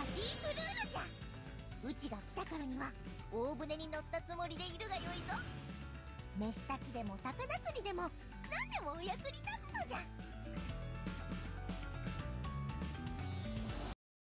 ディープルールじゃ。うちが来たからには大船に乗ったつもりでいるがよいぞ。飯炊きでも魚釣りでも何でもお役に立つのじゃ。